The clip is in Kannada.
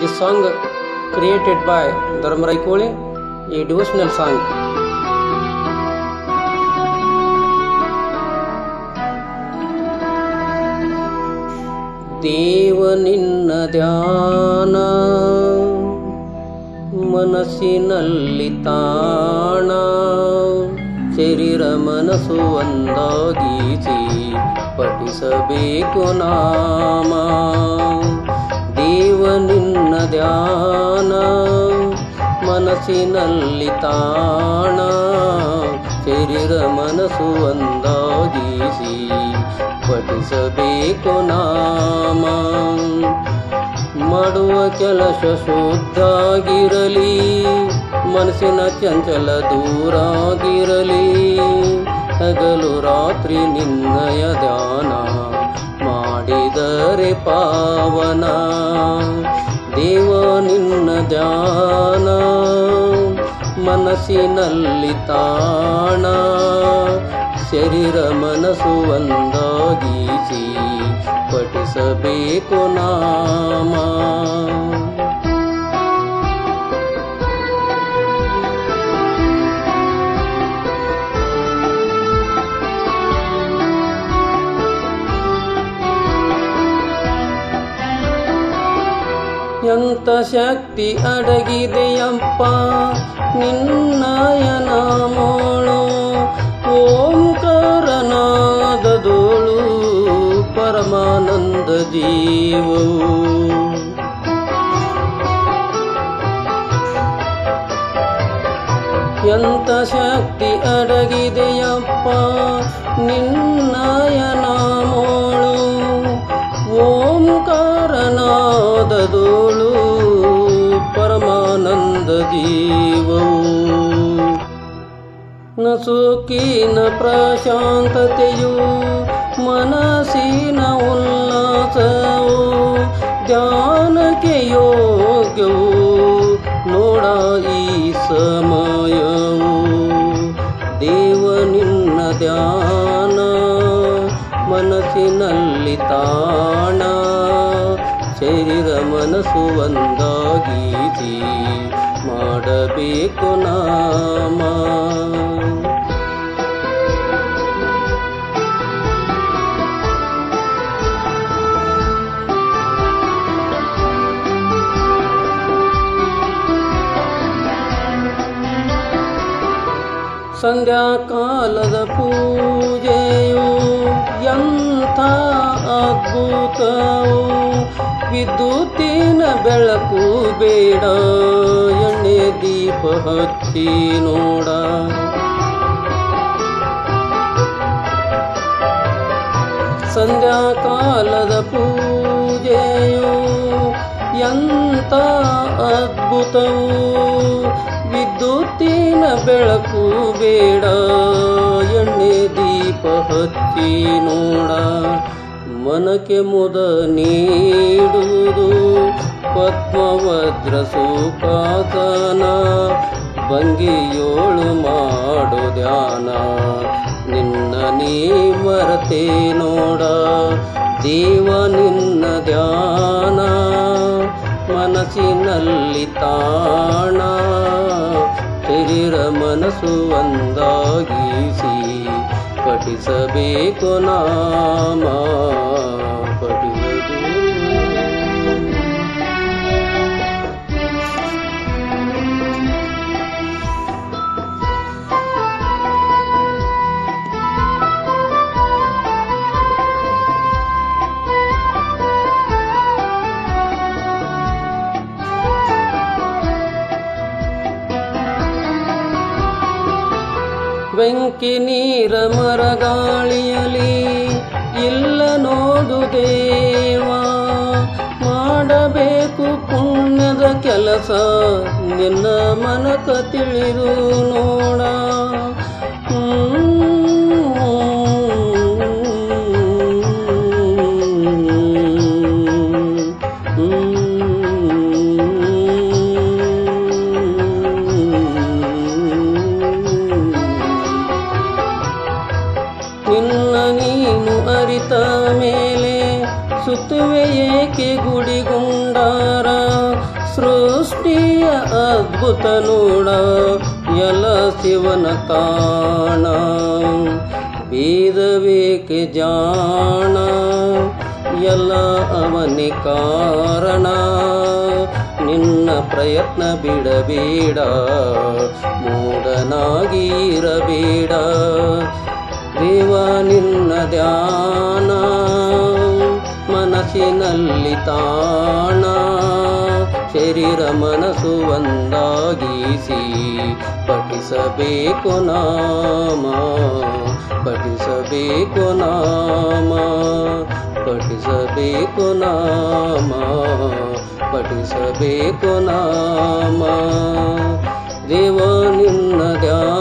This song created by Dharmarai Kole, a devotional song. ದೇವ ನಿನ್ನ ಧ್ಯಾನ ಮನಸ್ಸಿನಲ್ಲಿ ತಾಣ ಶರೀರ ಮನಸ್ಸು ಒಂದಾಗಿಸಿ ಪಠಿಸಬೇಕು ನಾಮ ದೇವ ನಿನ್ನ ಧ್ಯಾನ, ಮನಸ್ಸಿನಲ್ಲಿ ತಾಣ, ಶರೀರ ಮನಸ್ಸು ಒಂದಾಗಿಸಿ ಪಠಿಸಬೇಕು ನಾಮ. ಮಾಡುವ ಕೆಲಸ ಶುದ್ಧಾಗಿರಲಿ, ಮನಸ್ಸಿನ ಚಂಚಲ ದೂರಾಗಿರಲಿ. ಹಗಲು ರಾತ್ರಿ ನಿನ್ನಯ ಧ್ಯಾನ ಮಾಡಿದರೆ ಪಾವನ. ದೇವ ನಿನ್ನ ಧ್ಯಾನ ಮನಸ್ಸಿನಲ್ಲಿ ತಾಣ ಶರೀರ ಮನಸ್ಸು ಒಂದಾಗಿಸಿ ಪಠಿಸಬೇಕು ನಾಮ. ಎಂತ ಶಕ್ತಿ ಅಡಗಿದೆಯಪ್ಪ ನಿನ್ನಯನ ನಾಮೋಳು ಓಂಕಾರನಾದದೋಳು ಪರಮಾನಂದ ಜೀವವು. ಎಂತ ಶಕ್ತಿ ಅಡಗಿದೆಯಪ್ಪ ನಿನ್ನಯನ ಮೋಳು ಓಂಕಾರನಾದದೋಳು ಪರಮಾನಂದ ಜೀವವು ನಸುಕಿನ ಪ್ರಶಾಂತತೆಯು ಮನಸ್ಸಿನ ಉಲ್ಲಾಸವು ಧ್ಯಾನಕ್ಕೆ ಯೋಗ್ಯವು ನೋಡ ಈ ಸಮಯವು ದೇವ ನಿನ್ನ ಧ್ಯಾನ ಮನಸ್ಸಿನಲ್ಲಿ ತಾಣ. ಶರೀರ ಮನಸ್ಸು ಒಂದಾಗೀತಿ ಮಾಡಬೇಕು ನಾಮ. ಸಂಧ್ಯಾಕಾಲದ ಪೂಜೆಯು ಅದ್ಭುತವು ವಿದ್ಯುತ್ತಿನ ಬೆಳಕು ಬೇಡ, ಎಣ್ಣೆ ದೀಪ ಹಚ್ಚಿ ನೋಡ. ಸಂಧ್ಯಾಕಾಲದ ಪೂಜೆಯು ಎಂತ ಅದ್ಭುತವು. ವಿದ್ಯುತ್ತಿನ ಬೆಳಕು ಬೇಡ, ಎಣ್ಣೆ ದೀಪ ಹಚ್ಚಿ ನೋಡ. ಮನಕ್ಕೆ ಮುದ ನೀಡುವುದು ಪದ್ಮವಜ್ರ ಸುಖಾಸನ. ಭಂಗಿಯೋಳು ಮಾಡು ಧ್ಯಾನ, ನಿನ್ನ ನೀ ಮರತೆ ನೋಡ. ದೇವ ನಿನ್ನ ಧ್ಯಾನ, ಮನಸ್ಸಿನಲ್ಲಿ ತಾಣ. ಶರೀರ ಮನಸ್ಸು ಒಂದಾಗಿಸಿ ಪಠಿಸಬೇಕು ನಾಮ ಪಠಿಸಬೇಕು ಬೆಂಕಿ ನೀರ ಮರಗಾಳಿಯಲಿ ಇಲ್ಲ ನೋಡು ದೇವಾ. ಮಾಡಬೇಕು ಪುಣ್ಯದ ಕೆಲಸ ನಿನ್ನ ಮನಕ ತಿಳಿದು ನೋಡ. ಅದ್ಭುತ ನೋಡ, ಎಲ್ಲ ಶಿವನ ಕಾಣ ಬೀದಬೇಕೆ ಜಾಣ, ಎಲ್ಲ ಅವನಿ ಕಾರಣ. ನಿನ್ನ ಪ್ರಯತ್ನ ಬಿಡಬೇಡ ಮೂಡನಾಗಿರಬೇಡ ದೇವ ನಿನ್ನ ಧ್ಯಾನ, ಮನಸ್ಸಿನಲ್ಲಿ ತಾಣ. ಶರೀರ ಮನಸ್ಸು ಒಂದಾಗಿಸಿ ಪಠಿಸಬೇಕು ನಾಮ ಪಠಿಸಬೇಕು ನಾಮ ಪಠಿಸಬೇಕು ನಾಮ ಪಠಿಸಬೇಕು ನಾಮ. ದೇವ ನಿನ್ನ ಧ್ಯಾನ